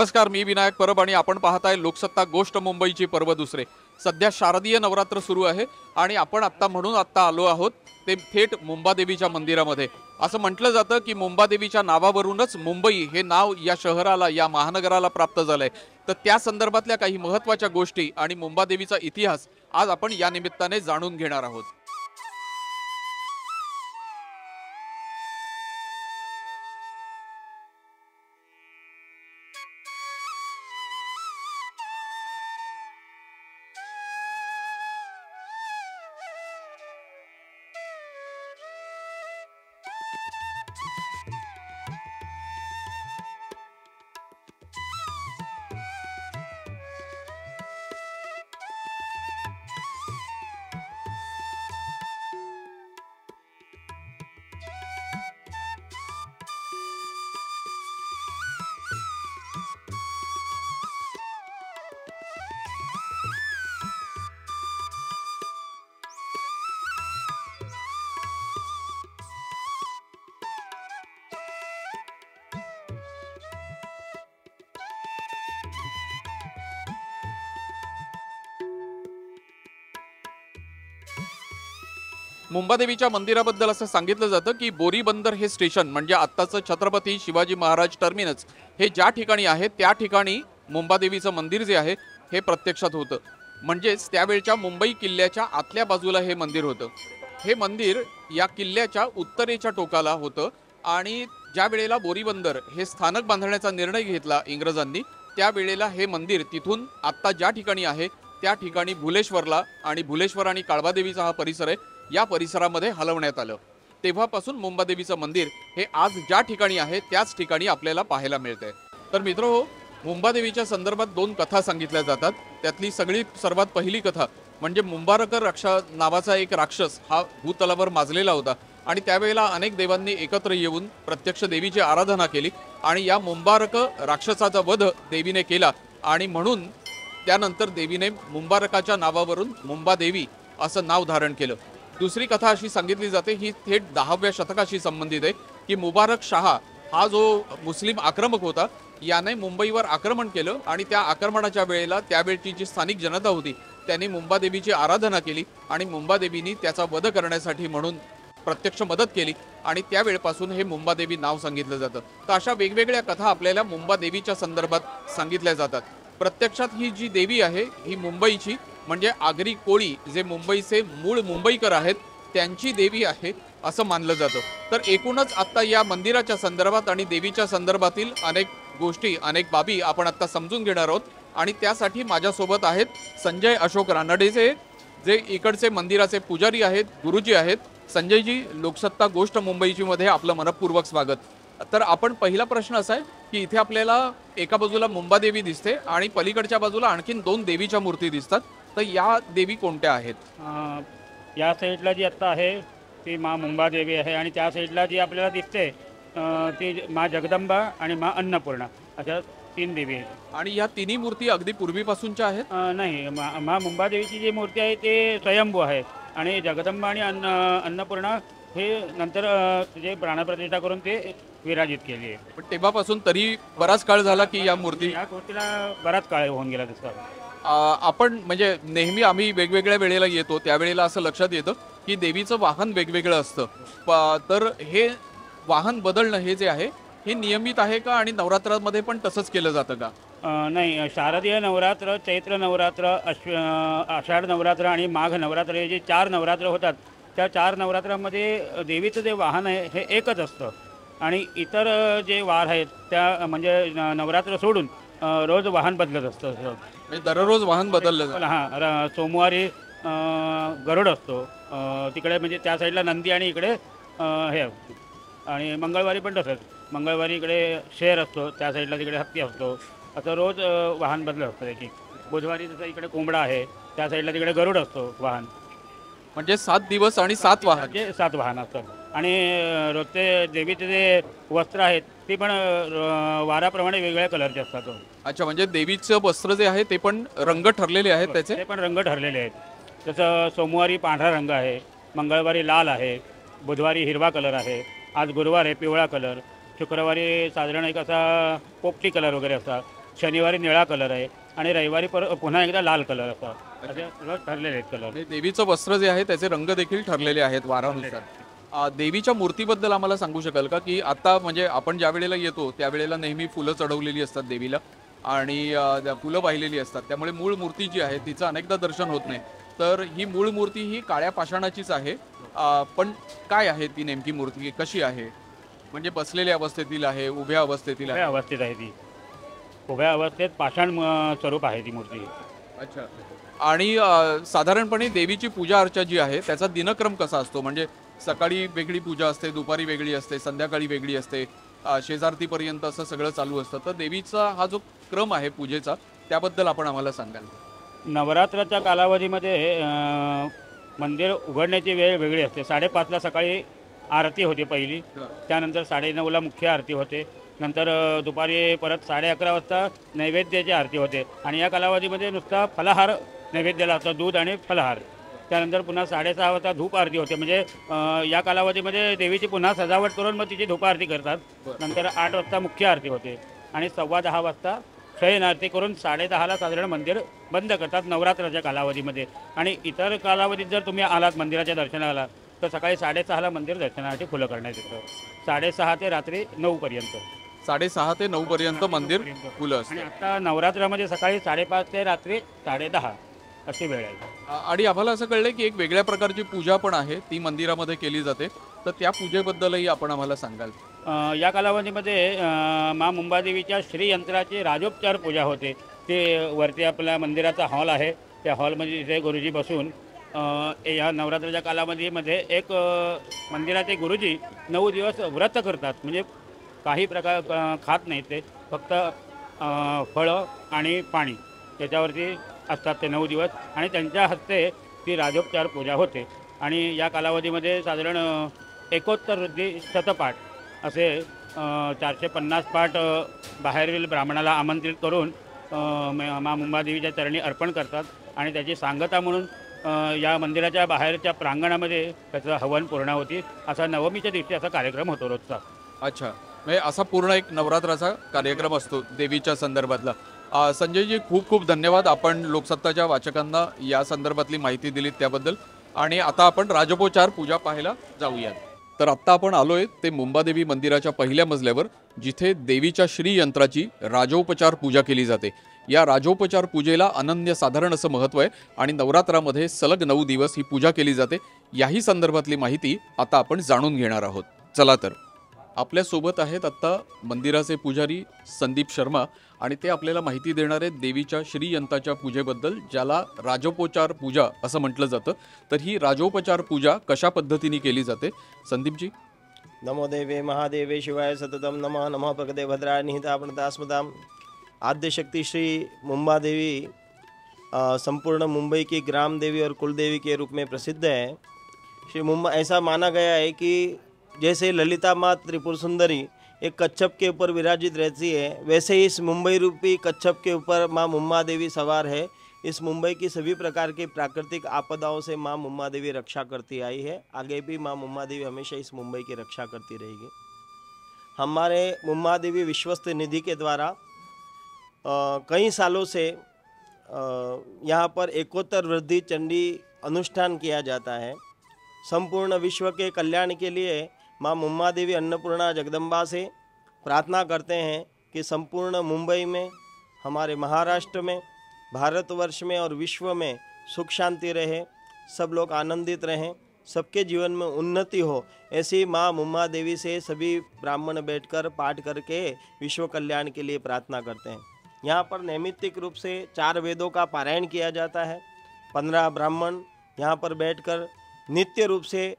नमस्कार मी विनायक परब आणि आपण पाहताय लोकसत्ता गोष्ट मुंबईची पर्व दुसरे. सध्या शारदीय नवरात्र सुरू आहे आणि आपण आत्ता म्हणून आत्ता आलो आहोत ते थेट मुंबादेवीच्या मंदिरामध्ये. असं म्हटलं जातं की मुंबादेवीच्या नावावरूनच मुंबई हे नाव या शहराला या महानगराला प्राप्त झालंय. तर त्या संदर्भातल्या काही महत्त्वाच्या गोष्टी आणि मुंबादेवीचा इतिहास आज आपण या निमित्ताने जाणून घेणार आहोत. मुंबादेवीच्या मंदिराबद्दल असं सांगितलं जातं की बोरी बंदर हे स्टेशन म्हणजे आत्ताचं छत्रपती शिवाजी महाराज टर्मिनस हे ज्या ठिकाणी आहे त्या ठिकाणी मुंबादेवीचं मंदिर जे आहे हे प्रत्यक्षात होतं. म्हणजेच त्यावेळच्या मुंबई किल्ल्याच्या आतल्या बाजूला हे मंदिर होतं. हे मंदिर या किल्ल्याच्या उत्तरेच्या टोकाला होतं आणि ज्या वेळेला बोरीबंदर हे स्थानक बांधण्याचा निर्णय घेतला इंग्रजांनी त्यावेळेला हे मंदिर तिथून आत्ता ज्या ठिकाणी आहे त्या ठिकाणी भुलेश्वरला आणि भुलेश्वर आणि काळबादेवीचा हा परिसर आहे या परिसरामध्ये हलवण्यात आलं. तेव्हापासून मुंबादेवीचं मंदिर हे आज ज्या ठिकाणी आहे त्याच ठिकाणी आपल्याला पाहायला मिळते तर मित्र हो मुंबादेवीच्या संदर्भात दोन कथा सांगितल्या जातात. त्यातली सगळी सर्वात पहिली कथा म्हणजे मुंबारकर रक्षा नावाचा एक राक्षस हा भूतलावर माजलेला होता आणि त्यावेळेला अनेक देवांनी एकत्र येऊन प्रत्यक्ष देवीची आराधना केली आणि या मुंबारक राक्षसाचा वध देवीने केला आणि म्हणून त्यानंतर देवीने मुंबारकाच्या नावावरून मुंबादेवी असं नाव धारण केलं. दुसरी कथा अशी सांगितली जाते ही थेट दहाव्या शतकाशी संबंधित आहे की मुबारक शहा हा जो मुस्लिम आक्रमक होता याने मुंबईवर आक्रमण केलं आणि त्या आक्रमणाच्या वेळेला त्यावेळची जी स्थानिक जनता होती त्यांनी मुंबादेवीची आराधना केली आणि मुंबादेवीनी त्याचा वध करण्यासाठी म्हणून प्रत्यक्ष मदत केली आणि त्यावेळपासून हे मुंबादेवी नाव सांगितलं जातं. तर अशा वेगवेगळ्या कथा आपल्याला मुंबादेवीच्या संदर्भात सांगितल्या जातात. प्रत्यक्षात ही जी देवी आहे ही मुंबईची म्हणजे आगरी कोळी जे मुंबईचे मूळ मुंबईकर आहेत त्यांची देवी आहे असं मानलं जातं. तर एकूणच आत्ता या मंदिराच्या संदर्भात आणि देवीच्या संदर्भातील अनेक गोष्टी अनेक बाबी आपण आत्ता समजून घेणार आहोत. आणि त्यासाठी माझ्यासोबत आहेत संजय अशोक रानडेचे जे इकडचे मंदिराचे पुजारी आहेत गुरुजी आहेत. संजयजी लोकसत्ता गोष्ट मुंबईची मध्ये आपलं मनपूर्वक स्वागत. तर आपण पहिला प्रश्न असा आहे की इथे आपल्याला एका बाजूला मुंबादेवी दिसते आणि पलीकडच्या बाजूला आणखीन दोन देवीच्या मूर्ती दिसतात. तर या देवी कोणत्या आहेत? अं, या साईडला जी आत्ता आहे ती मा मुंबादेवी आहे आणि त्या साईडला जी आपल्याला दिसते अं, ती मा जगदंबा आणि मा अन्नपूर्णा अशा तीन देवी आहेत. आणि या तिन्ही मूर्ती अगदी पूर्वीपासूनच्या आहेत? अं, नाही मा मा मुंबादेवीची जी मूर्ती आहे ते स्वयंभू आहे आणि जगदंबा आणि अन्न अन्नपूर्णा हे नंतर अं, जे प्राणप्रतिष्ठा करून ते विराजित केली आहे. पण तेव्हापासून तरी बराच काळ झाला की या मूर्ती या गोष्टीला बराच काळ होऊन गेला तसं आपण म्हणजे नेहमी आम्ही वेगवेगळ्या वेळेला येतो त्यावेळेला असं लक्षात येतं की देवीचं वाहन वेगवेगळं असतं. प- तर हे वाहन बदलणं हे जे आहे हे नियमित आहे का आणि नवरात्रामध्ये पण तसंच केलं जातं का? नाही शारदीय नवरात्र चैत्र नवरात्र अश्व आषाढ नवरात्र आणि माघ नवरात्र हे जे चार नवरात्र होतात त्या चार नवरात्रामध्ये देवीचं जे वाहन आहे हे एकच असतं. आणि इतर जे वार आहेत त्या म्हणजे न- नवरात्र सोडून रोज वाहन बदलत असतं. म्हणजे दररोज वाहन बदललं जातं. हां र- सोमवारी अ, गरुड असतो. अ, तिकडे म्हणजे त्या साईडला नंदी आणि इकडे अ, हे आणि मंगळवारी पण तसंच. मंगळवारी इकडे शेर असतो त्या साईडला तिकडे हत्ती असतो. असं रोज अ, वाहन बदलत असतं त्याची बुधवारी जसं इकडे कोंबडा आहे त्या साईडला तिकडे गरुड असतो वाहन. म्हणजे सात दिवस आणि सात वाहन. म्हणजे सात वाहन असतात. आणि अ, रोजचे देवीचे जे वस्त्र आहेत ती पण वाराप्रमाणे वेगवेगळ्या कलरचे असतात अच्छा म्हणजे देवीचं वस्त्र जे आहे ते पण रंग ठरलेले आहेत त्याचे? ते पण रंग ठरलेले आहेत. जसं सोमवारी पांढरा रंग आहे मंगळवारी लाल आहे बुधवारी हिरवा कलर आहे आज गुरुवार आहे पिवळा कलर शुक्रवारी साधारण एक असा पोपटी कलर वगैरे असा शनिवारी निळा कलर आहे आणि रविवारी पर पुन्हा एकदा लाल कलर असा असे रोज ठरलेले आहेत कलर. आणि देवीचं वस्त्र जे आहे त्याचे रंग देखील ठरलेले आहेत वारानुसार. देवीच्या मूर्तीबद्दल आम्हाला सांगू शकाल का? की आता म्हणजे आपण ज्या वेळेला येतो त्यावेळेला नेहमी फुलं चढवलेली असतात देवीला आणि फुलं वाहिलेली असतात. त्यामुळे मूळ मूर्ती जी आहे तिचं अनेकदा दर्शन होत नाही. तर ही मूळ मूर्ती ही काळ्या पाषाणाचीच आहे. पण काय आहे ती नेमकी मूर्ती? कशी आहे? म्हणजे बसलेल्या अवस्थेतील आहे उभ्या अवस्थेतील आहे? अवस्थेत आहे ती. उभ्या अवस्थेत पाषाण स्वरूप आहे ती मूर्ती. अच्छा. आणि साधारणपणे देवीची पूजा अर्चा जी आहे त्याचा दिनक्रम कसा असतो? म्हणजे सकाळी वेगळी पूजा असते दुपारी वेगळी असते संध्याकाळी वेगळी असते. शेजारतीपर्यंत असं सगळं चालू असतं. तर देवीचा हा जो क्रम आहे पूजेचा त्याबद्दल आपण आम्हाला सांगाल. नवरात्राच्या कालावधीमध्ये मंदिर उघडण्याची वेळ वेगळी असते. साडेपाचला सकाळी आरती होते पहिली. त्यानंतर साडेनऊला मुख्य आरती होते. नंतर दुपारी परत साडे अकरा वाजता नैवेद्याची आरती होते. आणि या कालावधीमध्ये नुसता फलाहार नैवेद्याला असतो दूध आणि फलाहार. त्यानंतर पुन्हा साडेसहा वाजता धूप आरती होते. म्हणजे या कालावधीमध्ये देवीची पुन्हा सजावट करून मग तिची धूप आरती करतात. नंतर आठ वाजता मुख्य आरती होते आणि सव्वा दहा वाजता शयन आरती करून साडेदहाला साधारण मंदिर बंद करतात नवरात्राच्या कालावधीमध्ये. आणि इतर कालावधीत जर तुम्ही आलात मंदिराच्या दर्शनाला तर सकाळी साडेसहाला मंदिर दर्शनासाठी खुलं करण्यात येतं. साडेसहा ते रात्री नऊपर्यंत साडेसहा ते नऊ पर्यंत मंदिर फुलं आणि असतं. आता नवरात्रामध्ये सकाळी साडेपाच ते रात्री साडेदहा. अशी वेळ आहे. आणि आम्हाला असं कळलं की एक वेगळ्या प्रकारची पूजा पण आहे ती मंदिरामध्ये केली जाते. तर त्या पूजेबद्दलही आपण आम्हाला सांगाल. अ, या कालावधीमध्ये अ, मा मुंबादेवीच्या श्रीयंत्राची राजोपचार पूजा होते. ते वरती आपल्या मंदिराचा हॉल आहे. त्या हॉलमध्ये तिथे गुरुजी बसून अ, या नवरात्राच्या कालावधीमध्ये एक अ, मंदिराचे गुरुजी नऊ दिवस व्रत करतात. म्हणजे काही प्रकार अ, खात नाहीत ते. फक्त अ, फळं आणि पाणी. त्याच्यावरती असतात ते नऊ दिवस. आणि त्यांच्या हस्ते ती राजोपचार पूजा होते. आणि या कालावधीमध्ये साधारण एकोत्तर वृद्धी शतपाठ असे चारशे पन्नास पाठ बाहेरील ब्राह्मणाला आमंत्रित करून मा मुंबादेवीच्या चरणी अर्पण करतात. आणि त्याची सांगता म्हणून या मंदिराच्या बाहेरच्या प्रांगणामध्ये त्याचं हवन पूर्ण होती. असा नवमीच्या दिवशी असा कार्यक्रम होतो रोजचा. अच्छा. म्हणजे असा पूर्ण एक नवरात्राचा कार्यक्रम असतो देवीच्या संदर्भातला. संजयजी खूप खूप धन्यवाद. आपण लोकसत्ताच्या वाचकांना या संदर्भातली माहिती दिलीत त्याबद्दल. आणि आता आपण राजोपचार पूजा पाहायला जाऊयात. तर आत्ता आपण आलोय ते मुंबादेवी मंदिराच्या पहिल्या मजल्यावर जिथे देवीच्या श्रीयंत्राची राजोपचार पूजा केली जाते. या राजोपचार पूजेला अनन्य साधारण असं महत्त्व आहे आणि नवरात्रामध्ये सलग नऊ दिवस ही पूजा केली जाते. याही संदर्भातली माहिती आता आपण जाणून घेणार आहोत. चला तर. आपल्यासोबत आहेत आत्ता मंदिराचे पुजारी संदीप शर्मा आणि ते आपल्याला माहिती देणार आहेत देवीच्या श्रीयंताच्या पूजेबद्दल ज्याला राजोपचार पूजा असं म्हटलं जातं. तर ही राजोपचार पूजा कशा पद्धतीने केली जाते? संदीपजी. नमो देवे महादेवे शिवाय सततम नमः नमः भगदे भद्रा निहिता प्रणतास्मदाम आद्य श्री मुंबा देवी संपूर्ण मुंबई की ग्राम देवी और कुल देवी के रूप में प्रसिद्ध है। श्री मुंबा ऐसा माना गया है कि जैसे ललिता माँ त्रिपुर सुंदरी एक कच्छप के ऊपर विराजित रहती है, वैसे ही इस मुंबई रूपी कच्छप के ऊपर माँ मुम्मा देवी सवार है। इस मुंबई की सभी प्रकार की प्राकृतिक आपदाओं से माँ मुम्मा देवी रक्षा करती आई है। आगे भी माँ मुम्मा देवी हमेशा इस मुंबई की रक्षा करती रहेगी। हमारे मुम्मा देवी विश्वस्त निधि के द्वारा कई सालों से यहाँ पर एकोत्तर वृद्धि चंडी अनुष्ठान किया जाता है। संपूर्ण विश्व के कल्याण के लिए माँ मुम्मा देवी अन्नपूर्णा जगदम्बा से प्रार्थना करते हैं कि संपूर्ण मुंबई में, हमारे महाराष्ट्र में, भारतवर्ष में और विश्व में सुख शांति रहे, सब लोग आनंदित रहें, सबके जीवन में उन्नति हो, ऐसी माँ मुम्मा देवी से सभी ब्राह्मण बैठकर पाठ करके विश्व कल्याण के लिए प्रार्थना करते हैं। यहाँ पर नैमित्तिक रूप से चार वेदों का पारायण किया जाता है। पंद्रह ब्राह्मण यहाँ पर बैठकर नित्य रूप से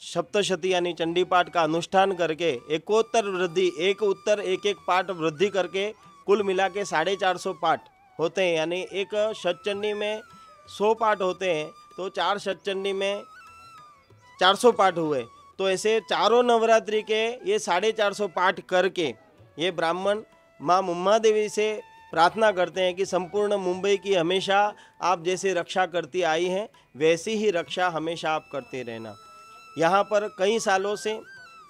सप्तशती यानी चंडी पाठ का अनुष्ठान करके एकोत्तर वृद्धि, एक उत्तर एक एक पाठ वृद्धि करके कुल मिला के साढ़े चार सौ पाठ होते हैं। यानी एक शतचंडी में सौ पाठ होते हैं तो चार शतचंडी में चार सौ पाठ हुए। तो ऐसे चारों नवरात्रि के ये साढ़े चार सौ पाठ करके ये ब्राह्मण माँ मुम्मा देवी से प्रार्थना करते हैं कि संपूर्ण मुंबई की हमेशा आप जैसे रक्षा करती आई हैं, वैसी ही रक्षा हमेशा आप करते रहना। यहाँ पर कई सालों से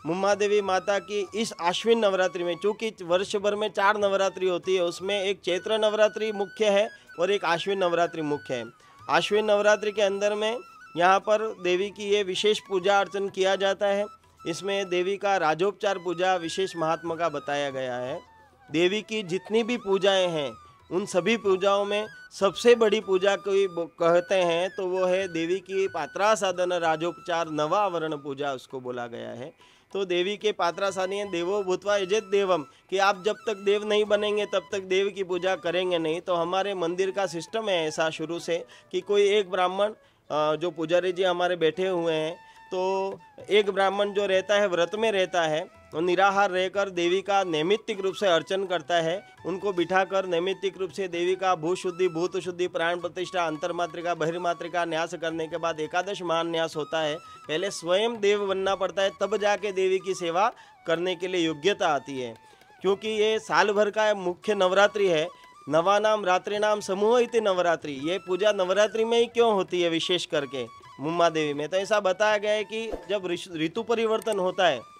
मुम्मा देवी माता की इस आश्विन नवरात्रि में, चूँकि वर्ष भर में चार नवरात्रि होती है, उसमें एक चैत्र नवरात्रि मुख्य है और एक आश्विन नवरात्रि मुख्य है। आश्विन नवरात्रि के अंदर में यहाँ पर देवी की ये विशेष पूजा अर्चन किया जाता है। इसमें देवी का राजोपचार पूजा विशेष महात्मा का बताया गया है। देवी की जितनी भी पूजाएँ हैं उन सभी पूजाओं में सबसे बड़ी पूजा कोई कहते हैं तो वो है देवी की पात्रा साधन राजोपचार नवावरण पूजा, उसको बोला गया है। तो देवी के पात्रा देवो भूतवा यजत देवम, कि आप जब तक देव नहीं बनेंगे, तब तक देव की पूजा करेंगे नहीं। तो हमारे मंदिर का सिस्टम है ऐसा शुरू से कि कोई एक ब्राह्मण जो पुजारी जी हमारे बैठे हुए हैं तो एक ब्राह्मण जो रहता है, व्रत में रहता है वो निराहार रहकर देवी का नैमित्तिक रूप से अर्चन करता है। उनको बिठाकर नैमित्तिक रूप से देवी का भू शुद्धि, भूत शुद्धि, प्राण प्रतिष्ठा, अंतर्मात्रिका, बहिर्मात्रिका न्यास करने के बाद एकादश महान्यास होता है। पहले स्वयं देव बनना पड़ता है, तब जाके देवी की सेवा करने के लिए योग्यता आती है। क्योंकि ये साल भर का मुख्य नवरात्रि है। नवा नवानाम रात्रिनाम समूह इति नवरात्रि, ये पूजा नवरात्रि में ही क्यों होती है विशेष करके? मुम्मा देवी में तो ऐसा बताया गया है कि जब ऋतु परिवर्तन होता है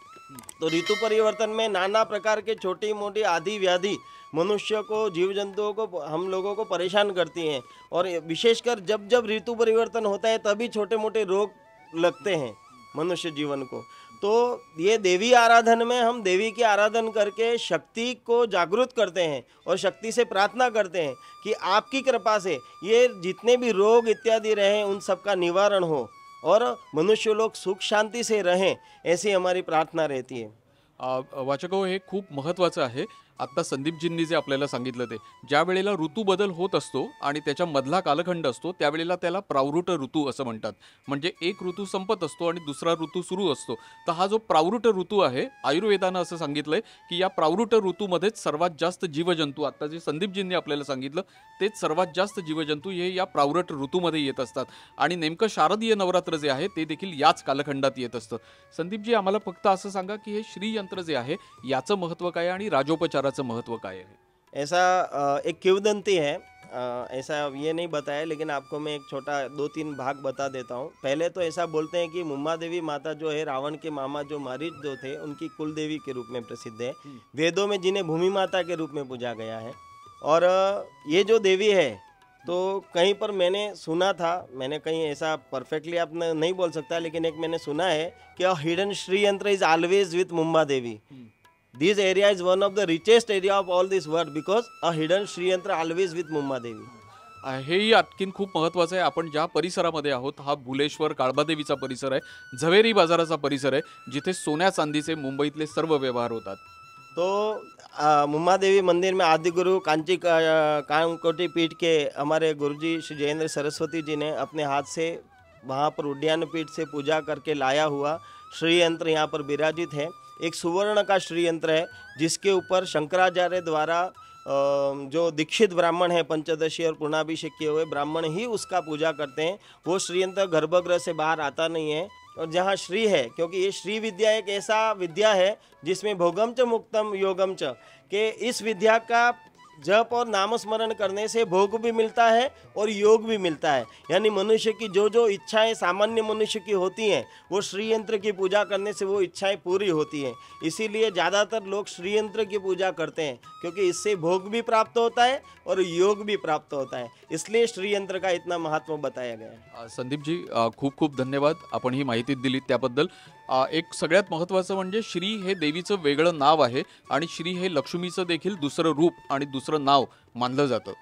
तो ऋतु परिवर्तन में नाना प्रकार के छोटी मोटी आदि व्याधि मनुष्य को जीव जंतुओं को, हम लोगों को परेशान करती हैं। और विशेषकर जब जब ऋतु परिवर्तन होता है, तभी छोटे मोटे रोग लगते हैं मनुष्य जीवन को। तो ये देवी आराधन में हम देवी की आराधन करके शक्ति को जागृत करते हैं और शक्ति से प्रार्थना करते हैं कि आपकी कृपा से ये जितने भी रोग इत्यादि रहे, उन सबका निवारण हो। और मनुष्य लोग सुख शांति से रहें ऐसी हमारी प्रार्थना रहती है। वाचकों वाचको हे खूप महत्त्वाचं आहे. आत्ता संदीपजींनी जे आपल्याला सांगितलं ते ज्या वेळेला ऋतू बदल होत असतो आणि त्याच्या मधला कालखंड असतो त्यावेळेला त्याला प्रावृट ऋतू असं म्हणतात. म्हणजे एक ऋतू संपत असतो आणि दुसरा ऋतू सुरू असतो. तर हा जो प्रावृट ऋतू आहे आयुर्वेदानं असं सांगितलंय की या प्रावृट ऋतूमध्येच सर्वात जास्त जीवजंतू आत्ता जे संदीपजींनी आपल्याला सांगितलं तेच सर्वात जास्त जीवजंतू हे या प्रावृट ऋतूमध्ये येत असतात. आणि नेमकं शारदीय नवरात्र जे आहे ते देखील याच कालखंडात येत असतं. संदीपजी आम्हाला फक्त असं सांगा की हे श्रीयंत्र जे आहे याचं महत्त्व काय आणि राजोपचार राजोपचाराचं महत्त्व काय आहे? ऐसा एक किवदंती है। ऐसा ये नहीं बताया लेकिन आपको मैं एक छोटा दो तीन भाग बता देता हूँ। पहले तो ऐसा बोलते हैं कि मुम्मा देवी माता जो है रावण के मामा जो मारिच जो थे उनकी कुल देवी के रूप में प्रसिद्ध है। वेदों में जिन्हें भूमि माता के रूप में पूजा गया है। और ये जो देवी है तो कहीं पर मैंने सुना था मैंने कहीं ऐसा परफेक्टली आप नहीं बोल सकता लेकिन एक मैंने सुना है कि हिडन श्री यंत्र is always with Mumba Devi. This area is one of the richest area of all this world because a hidden श्रीयंत्र always with Devi आ, हेही आणखीन खूप महत्त्वाचं आहे. आपण ज्या परिसरामध्ये आहोत हा भुलेश्वर काळबादेवीचा परिसर आहे झवेरी बाजाराचा परिसर आहे जिथे सोन्या चांदीचे मुंबईतले सर्व व्यवहार होतात. तो अ, मुम्मा देवी मंदिर में आदि गुरु कांची का- कामकोटी पीठ के हमारे गुरुजी श्री जयेंद्र सरस्वती जी ने अपने हाथ से वहाँ पर उद्यान पीठ से पूजा करके लाया हुआ श्री यंत्र यहाँ पर विराजित है। एक सुवर्ण का श्रीयंत्र है, जिसके ऊपर शंकराचार्य द्वारा जो दीक्षित ब्राह्मण है, पंचदशी और पूर्णाभिषेक किए हुए ब्राह्मण ही उसका पूजा करते हैं। वो श्रीयंत्र गर्भगृह से बाहर आता नहीं है और जहाँ श्री है, क्योंकि ये श्री विद्या एक ऐसा विद्या है जिसमें भोगम च मुक्तम योगम च, के इस विद्या का जप और नाम स्मरण करने से भोग भी मिलता है और योग भी मिलता है। यानी मनुष्य की जो जो इच्छाएँ सामान्य मनुष्य की होती हैं वो श्रीयंत्र की पूजा करने से वो इच्छाएँ पूरी होती हैं। इसीलिए ज़्यादातर लोग श्रीयंत्र की पूजा करते हैं क्योंकि इससे भोग भी प्राप्त होता है और योग भी प्राप्त होता है। इसलिए श्रीयंत्र का इतना महत्व बताया गया है। आ, संदीपजी आ, खूप खूप धन्यवाद। आपण ही माहिती दिली त्याबद्दल. एक सगळ्यात महत्त्वाचं म्हणजे श्री हे देवीचं वेगळं नाव आहे आणि श्री हे लक्ष्मीचं देखील दुसरं रूप आणि दुसरं नाव मानलं जातं.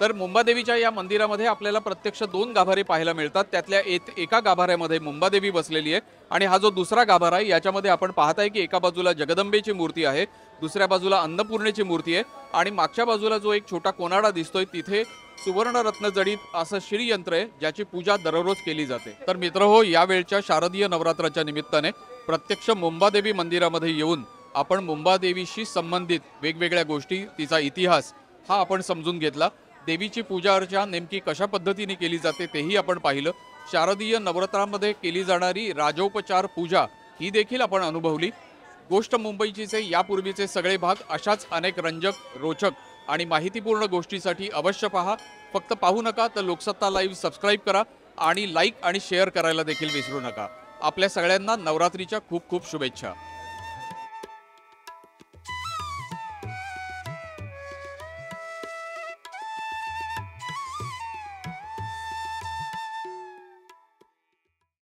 तर मुंबादेवीच्या या मंदिरामध्ये आपल्याला प्रत्यक्ष दोन गाभारे पाहायला मिळतात. त्यातल्या एक एका गाभाऱ्यामध्ये मुंबादेवी बसलेली आहे आणि हा जो दुसरा गाभारा आहे याच्यामध्ये आपण पाहताय की एका बाजूला जगदंबेची मूर्ती आहे दुसऱ्या बाजूला अन्नपूर्णेची मूर्ती आहे आणि मागच्या बाजूला जो एक छोटा कोनाडा दिसतोय तिथे सुवर्णरत्न जडीत असं श्रीयंत्र आहे ज्याची पूजा दररोज केली जाते. तर मित्र हो यावेळच्या शारदीय नवरात्राच्या निमित्ताने प्रत्यक्ष मुंबादेवी मंदिरामध्ये येऊन आपण मुंबादेवीशी संबंधित वेगवेगळ्या गोष्टी तिचा इतिहास हा आपण समजून घेतला. देवीची पूजा अर्चा नेमकी कशा पद्धतीने केली जाते तेही आपण पाहिलं. शारदीय नवरात्रामध्ये केली जाणारी राजोपचार पूजा ही देखील आपण अनुभवली. गोष्ट मुंबईचीचे यापूर्वीचे सगळे भाग अशाच अनेक रंजक रोचक आणि माहितीपूर्ण गोष्टीसाठी अवश्य पहा. फक्त पाहू नका तर लोकसत्ता लाईव्ह सबस्क्राईब करा आणि लाईक आणि शेअर करायला देखील विसरू नका. आपल्या सगळ्यांना नवरात्रीच्या खूप खूप शुभेच्छा.